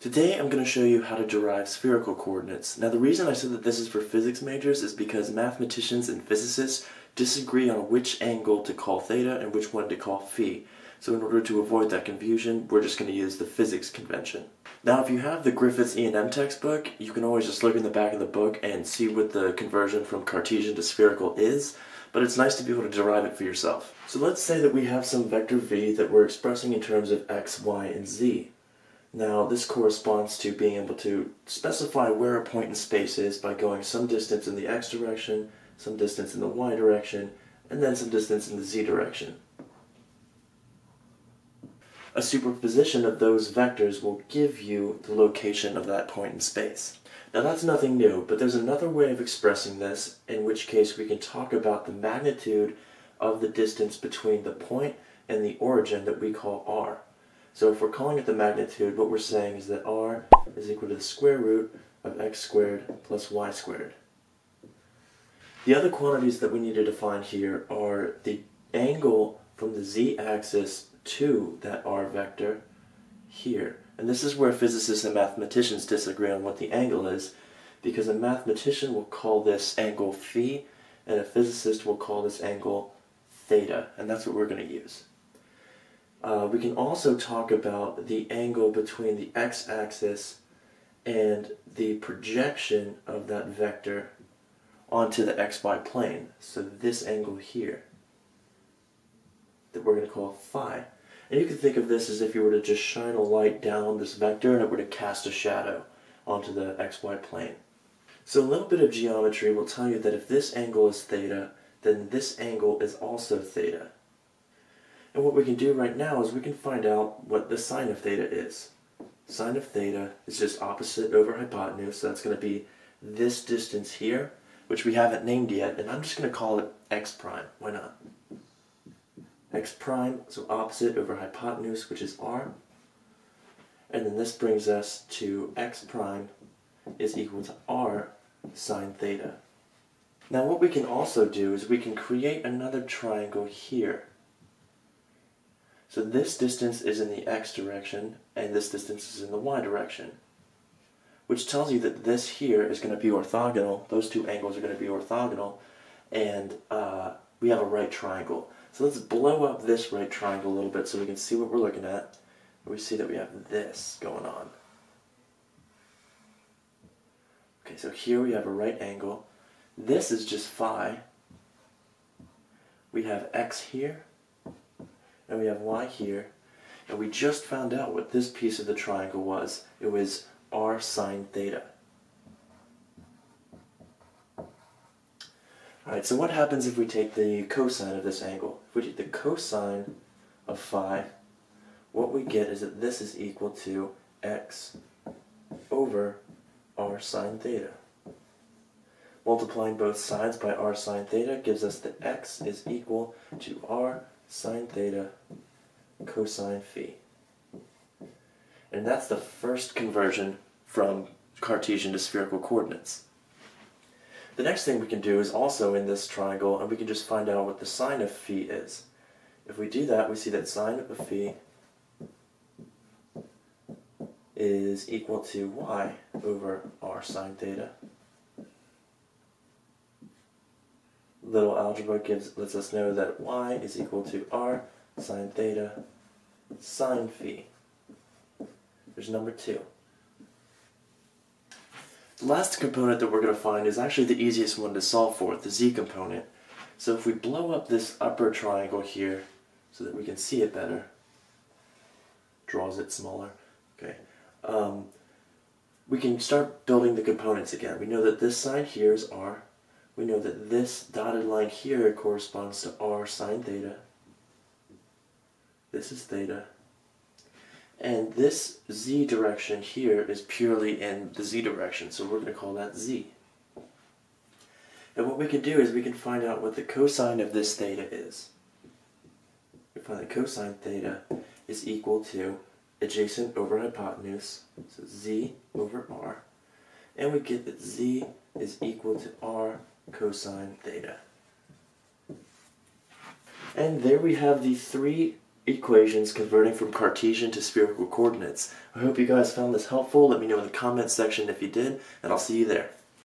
Today I'm going to show you how to derive spherical coordinates. Now the reason I said that this is for physics majors is because mathematicians and physicists disagree on which angle to call theta and which one to call phi. So in order to avoid that confusion, we're just going to use the physics convention. Now if you have the Griffiths E&M textbook, you can always just look in the back of the book and see what the conversion from Cartesian to spherical is, but it's nice to be able to derive it for yourself. So let's say that we have some vector v that we're expressing in terms of x, y, and z. Now, this corresponds to being able to specify where a point in space is by going some distance in the x direction, some distance in the y direction, and then some distance in the z direction. A superposition of those vectors will give you the location of that point in space. Now that's nothing new, but there's another way of expressing this, in which case we can talk about the magnitude of the distance between the point and the origin that we call r. So if we're calling it the magnitude, what we're saying is that r is equal to the square root of x squared plus y squared. The other quantities that we need to define here are the angle from the z-axis to that r vector here. And this is where physicists and mathematicians disagree on what the angle is, because a mathematician will call this angle phi, and a physicist will call this angle theta, and that's what we're going to use. Uh, we can also talk about the angle between the x-axis and the projection of that vector onto the xy plane. So this angle here that we're going to call phi. And you can think of this as if you were to just shine a light down this vector and it were to cast a shadow onto the xy plane. So a little bit of geometry will tell you that if this angle is theta, then this angle is also theta. And what we can do right now is we can find out what the sine of theta is. Sine of theta is just opposite over hypotenuse, so that's going to be this distance here, which we haven't named yet, and I'm just going to call it x prime. Why not? x prime, so opposite over hypotenuse, which is r. And then this brings us to x prime is equal to r sine theta. Now what we can also do is we can create another triangle here. So this distance is in the x direction, and this distance is in the y direction. Which tells you that this here is going to be orthogonal, those two angles are going to be orthogonal, and uh, we have a right triangle. So let's blow up this right triangle a little bit so we can see what we're looking at. We see that we have this going on. Okay, so here we have a right angle. This is just phi. We have x here, and we have y here, and we just found out what this piece of the triangle was. It was r sine theta. Alright, so what happens if we take the cosine of this angle? If we take the cosine of phi, what we get is that this is equal to x over r sine theta. Multiplying both sides by r sine theta gives us that x is equal to r sine theta cosine phi. And that's the first conversion from Cartesian to spherical coordinates. The next thing we can do is also in this triangle, and we can just find out what the sine of phi is. If we do that, we see that sine of phi is equal to y over r sine theta. Little algebra gives lets us know that y is equal to r sine theta sine phi. There's number two. The last component that we're going to find is actually the easiest one to solve for, the z component. So if we blow up this upper triangle here so that we can see it better, draws it smaller, okay, um, we can start building the components again. We know that this side here is r, we know that this dotted line here corresponds to r sine theta. This is theta. And this z direction here is purely in the z direction, so we're going to call that z. And what we can do is we can find out what the cosine of this theta is. We find that cosine theta is equal to adjacent over hypotenuse, so z over r. And we get that z is equal to r cosine theta. And there we have the three equations converting from Cartesian to spherical coordinates. I hope you guys found this helpful. Let me know in the comments section if you did, and I'll see you there.